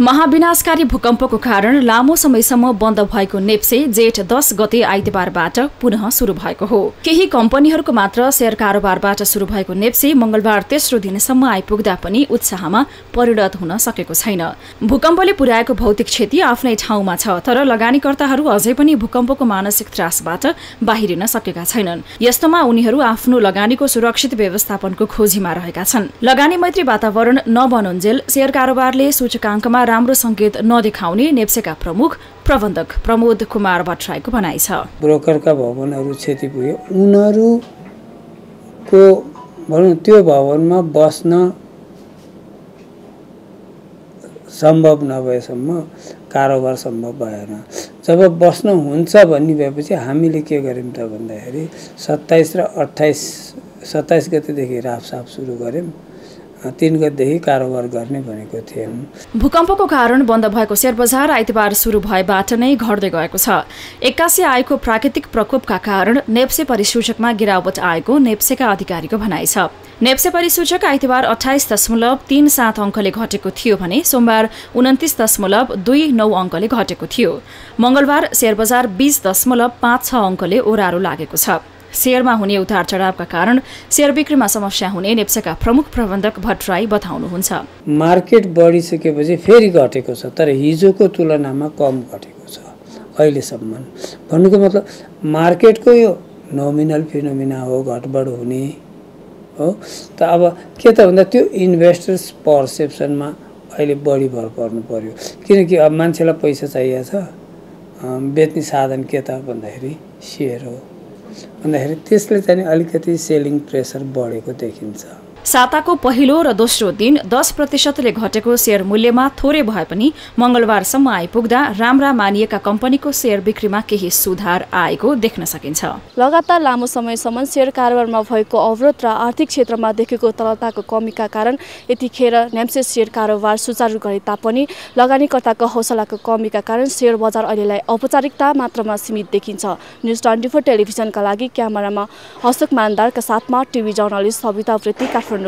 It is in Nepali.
महाविनाशकारी भूकम्पको कारण लामो समयसम्म बन्द भएको नेप्से जेठ दस गते आइतबारबाट पुनः शुरू भएको हो। केही कम्पनीहरूको मात्र शेयर कारोबारबाट शुरू भएको नेप्से मंगलबार तेस्रो दिनसम्म आइपुग्दा पनि उत्साहमा परिणत हुन सकेको छैन। भूकम्पले पुर्याएको भौतिक क्षति आफ्नै ठाउँमा छ तर लगानीकर्ताहरू अझै पनि भूकम्पको मानसिक त्रासबाट बाहिरिन सकेका छैनन्। यस्तोमा उनीहरू आफ्नो लगानीको सुरक्षित व्यवस्थापनको खोजीमा रहेका छन्। लगानी मैत्री वातावरण नबनुन्जेल शेयर कारोबारले सूचकाङ्कमा राम्रो सङ्केत नदेखाउने नेप्सेका प्रमुख प्रबन्धक प्रमोद कुमार भट्टराईको भनाइ छ। ब्रोकरका भवनहरू क्षति पुग्यो। उनीहरूको भनौँ त्यो भवनमा बस्न सम्भव नभएसम्म कारोबार सम्भव भएन। जब बस्न हुन्छ भन्ने भएपछि हामीले के गर्यौँ त भन्दाखेरि सत्ताइस र अठाइस सत्ताइस गतेदेखि राफसाफ सुरु गऱ्यौँ। तिन गतेदेखि कारोबार गर्ने भनेको थियौँ भूकम्पको कारण बन्द भएको सेयर बजार आइतबार सुरु भएबाट नै घट्दै गएको छ। एक्कासी आएको प्राकृतिक प्रकोपका कारण नेप्से परिसूचकमा गिरावट आएको नेप्सेका अधिकारीको भनाइ छ। नेप्से परिसूचक आइतबार अठाइस दशमलव तीन सात अङ्कले घटेको थियो भने सोमबार उन्तिस दशमलव दुई नौ अङ्कले घटेको थियो। मङ्गलबार सेयर बजार बिस दशमलव पाँच छ अङ्कले ओह्रारो लागेको छ। सेयरमा हुने उतार चढावका कारण सेयर बिक्रीमा समस्या हुने नेप्सेका प्रमुख प्रबन्धक भट्टराई बताउनुहुन्छ। मार्केट बढिसकेपछि फेरि घटेको छ तर हिजोको तुलनामा कम घटेको छ अहिलेसम्म। भन्नुको मतलब मार्केटको यो नोमिनल फिनोमिना हो घटबड हुने हो। त अब के त भन्दा त्यो इन्भेस्टर्स पर्सेप्सनमा अहिले बढी भर पर्नु पर्यो। किनकि अब मान्छेलाई पैसा चाहिएको छ बेच्ने साधन के त भन्दाखेरि सेयर हो। भन्दाखेरि त्यसले चाहिँ अलिकति सेलिङ प्रेसर बढेको देखिन्छ। साताको पहिलो र दोस्रो दिन दस प्रतिशतले घटेको सेयर मूल्यमा थोरै भए पनि मंगलबारसम्म आइपुग्दा राम्रा मानिएका कम्पनीको सेयर बिक्रीमा केही सुधार आएको देख्न सकिन्छ। लगातार लामो समयसम्म सेयर कारोबारमा भएको अवरोध र आर्थिक क्षेत्रमा देखेको तरलताको कमीका कारण यतिखेर नेम्से सेयर कारोबार सुचारू गरे तापनि लगानीकर्ताको हौसलाको कमीका कारण सेयर बजार अहिलेलाई औपचारिकता मात्रामा सीमित देखिन्छ। न्युज ट्वेन्टी फोर टेलिभिजनका लागि क्यामेरामा हस्तक मानदारका साथमा टिभी जर्नलिस्ट सविता वृत्ति friend